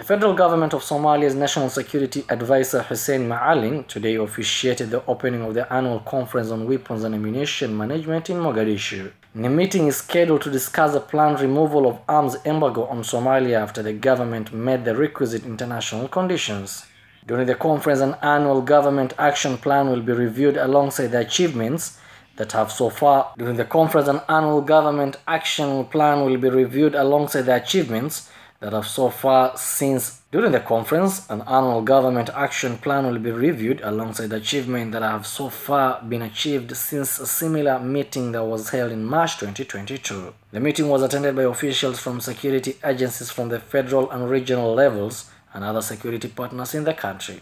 The federal government of Somalia's National Security Advisor Hussein Maalin today officiated the opening of the annual conference on weapons and ammunition management in Mogadishu. The meeting is scheduled to discuss the planned removal of arms embargo on Somalia after the government met the requisite international conditions. During the conference, an annual government action plan will be reviewed alongside the achievements that have so far. During the conference, an annual government action plan will be reviewed alongside the achievements that have so far since during the conference an annual government action plan will be reviewed alongside the achievement that have so far been achieved since a similar meeting that was held in March 2022. The meeting was attended by officials from security agencies from the federal and regional levels and other security partners in the country.